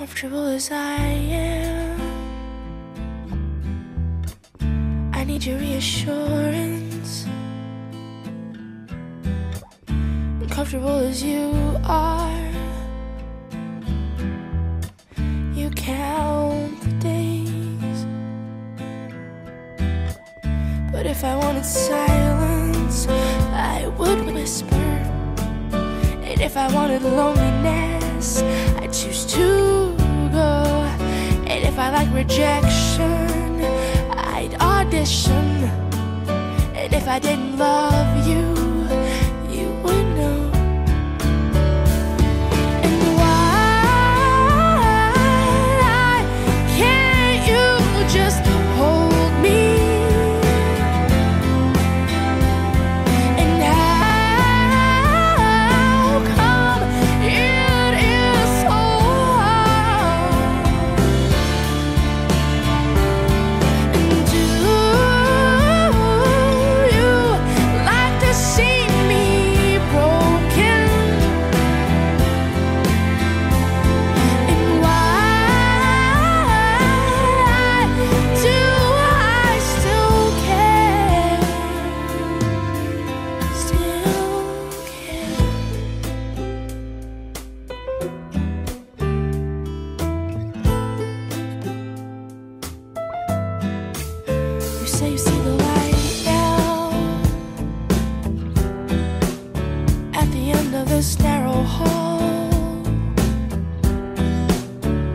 comfortable as I am. I need your reassurance. Comfortable as you are, you count the days. But if I wanted silence, I would whisper. And if I wanted loneliness, I'd choose to I like rejection, I'd audition. And if I didn't love you,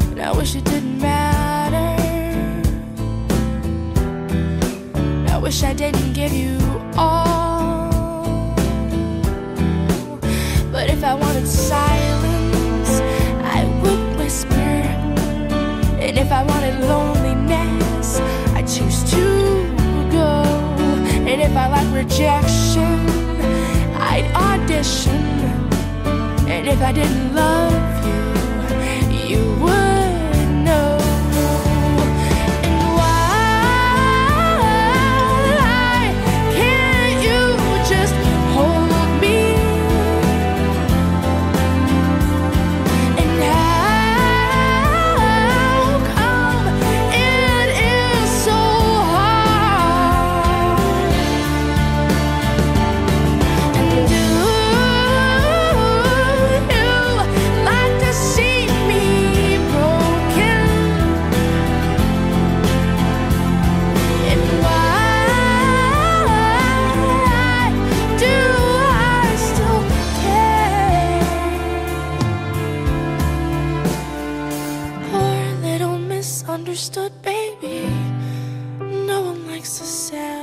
But I wish it didn't matter. I wish I didn't give you all. But if I wanted silence, like rejection, I'd audition. And if I didn't love makes us sad.